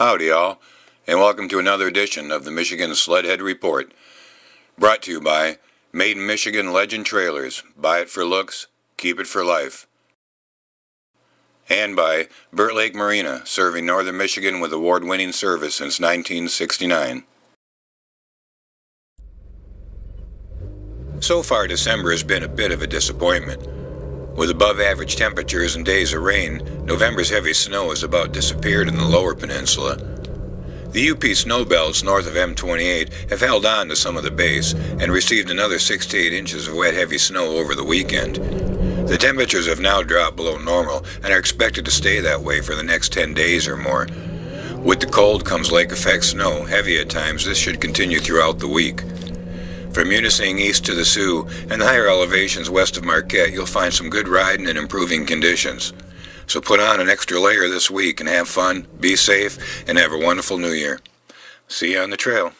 Howdy, y'all, and welcome to another edition of the Michigan Sledhead Report, brought to you by Made in Michigan Legend Trailers. Buy it for looks, keep it for life. And by Burt Lake Marina, serving northern Michigan with award winning service since 1969. So far, December has been a bit of a disappointment. With above average temperatures and days of rain, November's heavy snow has about disappeared in the lower peninsula. The UP snow belts north of M28 have held on to some of the base and received another 6 to 8 inches of wet heavy snow over the weekend. The temperatures have now dropped below normal and are expected to stay that way for the next 10 days or more. With the cold comes lake effect snow, heavy at times. This should continue throughout the week. From Munising east to the Soo and the higher elevations west of Marquette, you'll find some good riding and improving conditions. So put on an extra layer this week and have fun, be safe, and have a wonderful new year. See you on the trail.